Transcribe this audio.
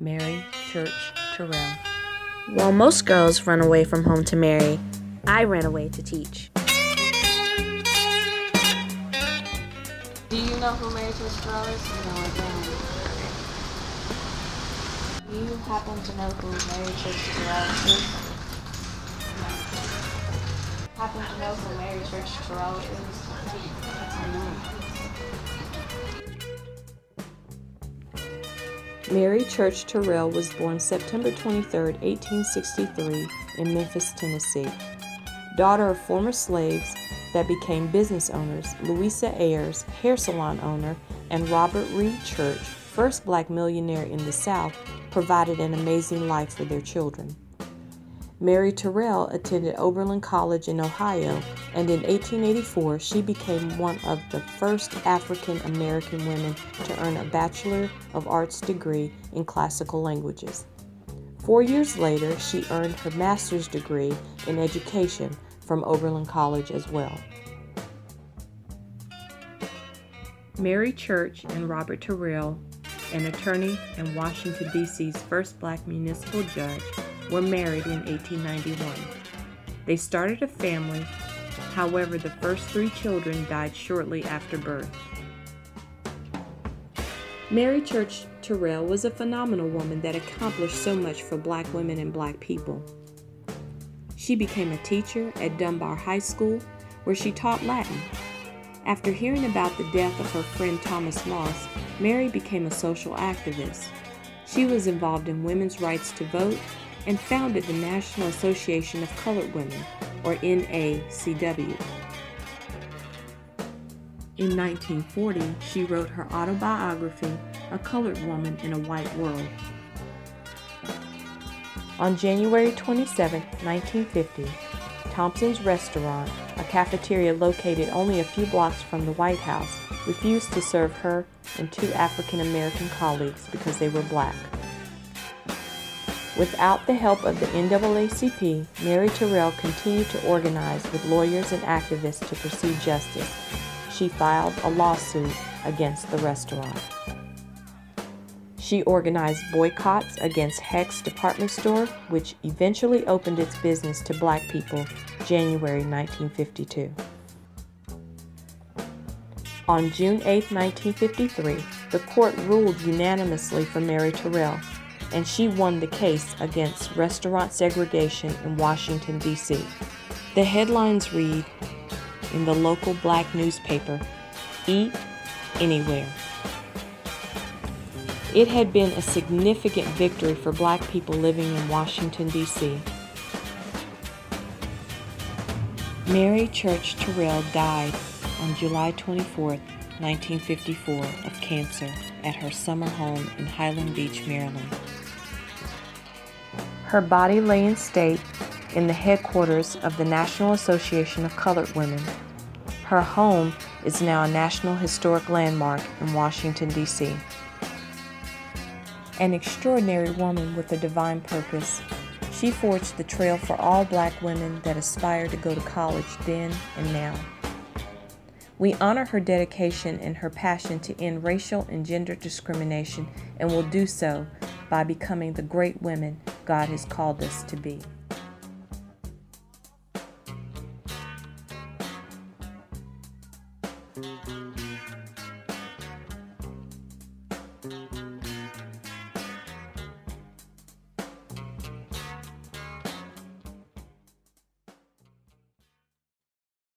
Mary Church Terrell. While most girls run away from home to marry, I ran away to teach. Do you know who Mary Church Terrell is? No, I don't. Do you happen to know who Mary Church Terrell is? Happen to know who Mary Church Terrell is? Mary Church Terrell was born September 23, 1863, in Memphis, Tennessee. Daughter of former slaves that became business owners, Louisa Ayres, hair salon owner, and Robert Reed Church, first black millionaire in the South, provided an amazing life for their children. Mary Terrell attended Oberlin College in Ohio, and in 1884 she became one of the first African American women to earn a Bachelor of Arts degree in classical languages. Four years later, she earned her master's degree in education from Oberlin College as well. Mary Church and Robert Terrell, an attorney and Washington, D.C.'s first black municipal judge, were married in 1891. They started a family, however, the first three children died shortly after birth. Mary Church Terrell was a phenomenal woman that accomplished so much for black women and black people. She became a teacher at Dunbar High School, where she taught Latin. After hearing about the death of her friend Thomas Moss, Mary became a social activist. She was involved in women's rights to vote and founded the National Association of Colored Women, or NACW. In 1940, she wrote her autobiography, A Colored Woman in a White World. On January 27, 1950, Thompson's Restaurant, a cafeteria located only a few blocks from the White House, refused to serve her and two African American colleagues because they were black. Without the help of the NAACP, Mary Terrell continued to organize with lawyers and activists to pursue justice. She filed a lawsuit against the restaurant. She organized boycotts against Hecht's department store, which eventually opened its business to black people January 1952. On June 8, 1953, the court ruled unanimously for Mary Terrell and she won the case against restaurant segregation in Washington, D.C. The headlines read in the local black newspaper Eat Anywhere. It had been a significant victory for black people living in Washington, D.C. Mary Church Terrell died on July 24, 1954, of cancer at her summer home in Highland Beach, Maryland. Her body lay in state in the headquarters of the National Association of Colored Women. Her home is now a National Historic Landmark in Washington, D.C. An extraordinary woman with a divine purpose, she forged the trail for all black women that aspire to go to college then and now. We honor her dedication and her passion to end racial and gender discrimination and will do so by becoming the great women God has called us to be.